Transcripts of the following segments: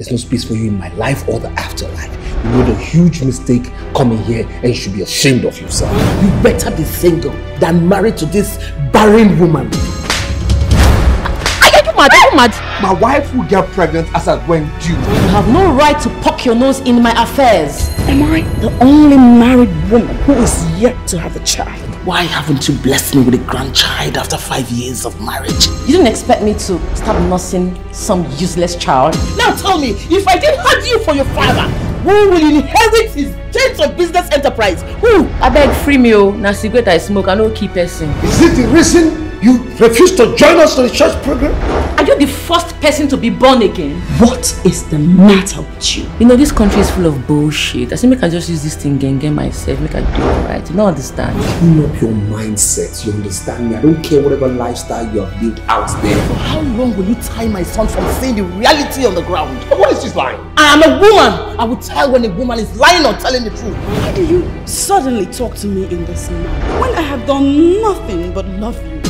There's no space for you in my life or the afterlife. You made a huge mistake coming here and you should be ashamed of yourself. You better be single than married to this barren woman. Are you mad? Are you mad? My wife will get pregnant as I went due. You have no right to poke your nose in my affairs. Am I the only married woman who is yet to have a child? Why haven't you blessed me with a grandchild after five years of marriage? You didn't expect me to start nursing some useless child. Now tell me, if I didn't have you for your father, who will inherit his chance of business enterprise? Who? I beg free me oh. Na cigarette I smoke, I no keep person. Is it the reason you refuse to join us to the church program? Are you the first person to be born again? What is the matter with you? You know this country is full of bullshit. I say make I just use this thing and get myself, make I do it right. You don't understand. Clean up your mindset. You understand me? I don't care whatever lifestyle you have lived out there. For how long will you tie my son from seeing the reality on the ground? What is this line? I am a woman. I will tell when a woman is lying or telling the truth. Why do you suddenly talk to me in this manner when I have done nothing but love you?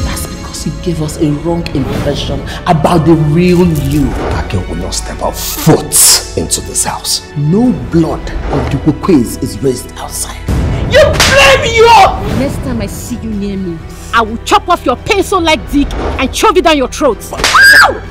That's because you gave us a wrong impression about the real you. That girl will not step a foot into this house. No blood of the Kukways is raised outside. You blame you! Next time I see you near me, I will chop off your pencil-like dick and shove it down your throat. Ow! Ow!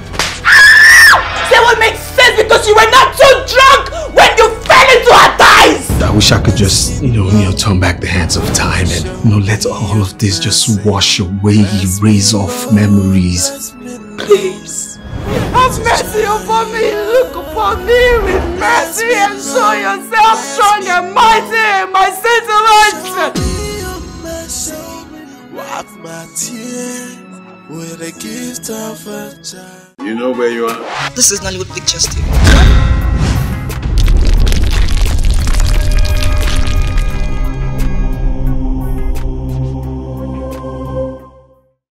Wish I could just, you know, you know, turn back the hands of time and, you know, let all of this just wash away, erase off memories. Please, have mercy upon me. Look upon me with mercy and show yourself strong and mighty in my sentiments. Wipe my tears with a gift of a child. You know where you are? This is Nollywood Pictures TV.